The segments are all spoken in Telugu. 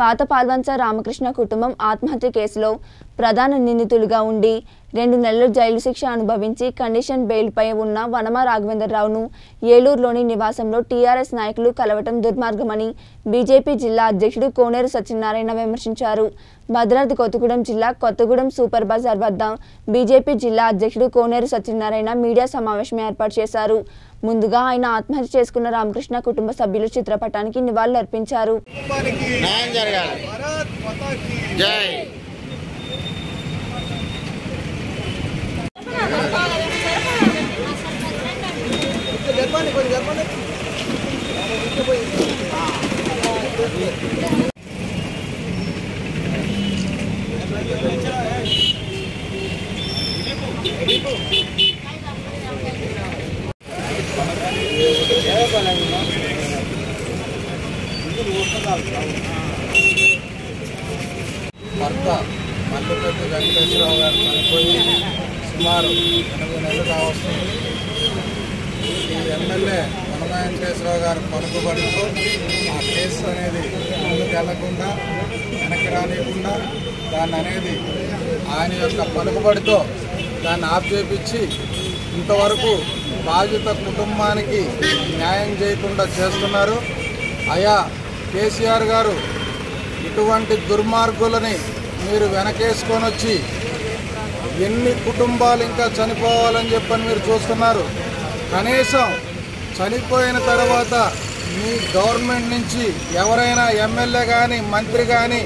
పాత పాల్వంచ రామకృష్ణ కుటుంబం ఆత్మహత్య కేసులో ప్రధాన నిందితులుగా ఉండి రెండు నెలలు జైలు శిక్ష అనుభవించి కండిషన్ బెయిల్పై ఉన్న వనమ రాఘవేంద్రరావును ఏలూరులోని నివాసంలో టీఆర్ఎస్ నాయకులు కలవటం దుర్మార్గమని బీజేపీ జిల్లా అధ్యక్షుడు కోనేరు సత్యనారాయణ విమర్శించారు. భద్రాద్రి కొత్తగూడెం జిల్లా కొత్తగూడెం సూపర్ బజార్ వద్ద బీజేపీ జిల్లా అధ్యక్షుడు కోనేరు సత్యనారాయణ మీడియా సమావేశం ఏర్పాటు చేశారు. ముందుగా ఆయన ఆత్మహత్య చేసుకున్న రామకృష్ణ కుటుంబ సభ్యులు చిత్రపటానికి నివాళులర్పించారు కుటుంబానికి న్యాయం భర్త మల్లిపెట్టి వెంకటేశ్వరరావు గారు చనిపోయి సుమారు ఎనిమిది నెలలు కావస్తుంది ఈ ఎమ్మెల్యే వనమ వెంకటేశ్వరరావు గారు పలుకుబడితో ఆ కేసు అనేది ముందుకు వెళ్ళకుండా వెనక్కి రానియకుండా దాన్ని అనేది ఆయన యొక్క పలుకుబడితో దాన్ని ఆఫ్ చేపించి ఇంతవరకు బాధిత కుటుంబానికి న్యాయం చేయకుండా చేస్తున్నారు. అయా కేసీఆర్ గారు ఇటువంటి దుర్మార్గులని మీరు వెనకేసుకొని వచ్చి ఎన్ని కుటుంబాలు ఇంకా చనిపోవాలని చెప్పని మీరు చూస్తున్నారు. కనీసం చనిపోయిన తర్వాత మీ గవర్నమెంట్ నుంచి ఎవరైనా ఎమ్మెల్యే కానీ మంత్రి కానీ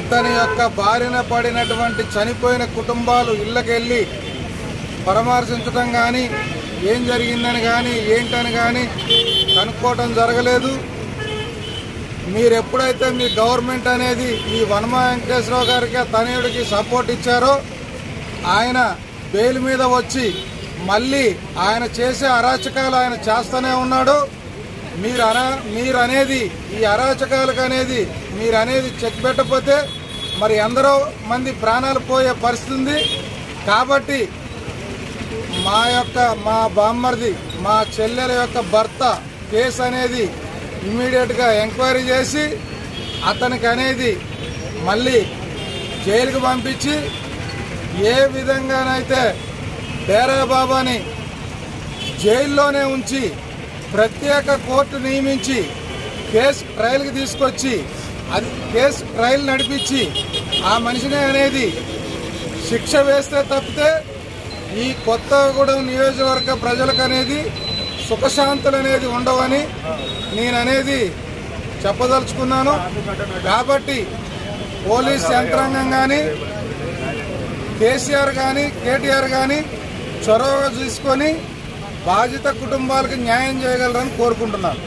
ఇతని యొక్క బారిన పడినటువంటి చనిపోయిన కుటుంబాలు ఇళ్ళకెళ్ళి పరామర్శించడం కానీ ఏం జరిగిందని కానీ ఏంటని కానీ కనుక్కోవటం జరగలేదు. మీరు ఎప్పుడైతే మీ గవర్నమెంట్ అనేది ఈ వనమ వెంకటేశ్వరరావు గారికి తనయుడికి సపోర్ట్ ఇచ్చారో ఆయన బెయిల్ మీద వచ్చి మళ్ళీ ఆయన చేసే అరాచకాలు ఆయన చేస్తూనే ఉన్నాడు. మీరు అన మీరు అనేది ఈ అరాచకాలకు అనేది మీరు అనేది చెక్ పెట్టకపోతే మరి ఎందరో మంది ప్రాణాలు పోయే పరిస్థితి ఉంది. కాబట్టి మా యొక్క మా బామ్మర్ది మా చెల్లెల యొక్క భర్త కేసు అనేది ఇమ్మీడియట్గా ఎంక్వైరీ చేసి అతనికి అనేది మళ్ళీ జైలుకు పంపించి ఏ విధంగానైతే డేరా బాబాని జైల్లోనే ఉంచి ప్రత్యేక కోర్టు నియమించి కేసు ట్రయల్కి తీసుకొచ్చి అది కేసు ట్రయల్ నడిపించి ఆ మనిషిని అనేది శిక్ష వేస్తే తప్పితే ఈ కొత్తగూడెం నియోజకవర్గ ప్రజలకు అనేది సుఖశాంతులు అనేది ఉండవని నేననేది చెప్పదలుచుకున్నాను. కాబట్టి పోలీస్ యంత్రాంగం కానీ కేసీఆర్ కానీ కేటీఆర్ కానీ చొరవ తీసుకొని బాధిత కుటుంబాలకు న్యాయం చేయగలరని కోరుకుంటున్నాను.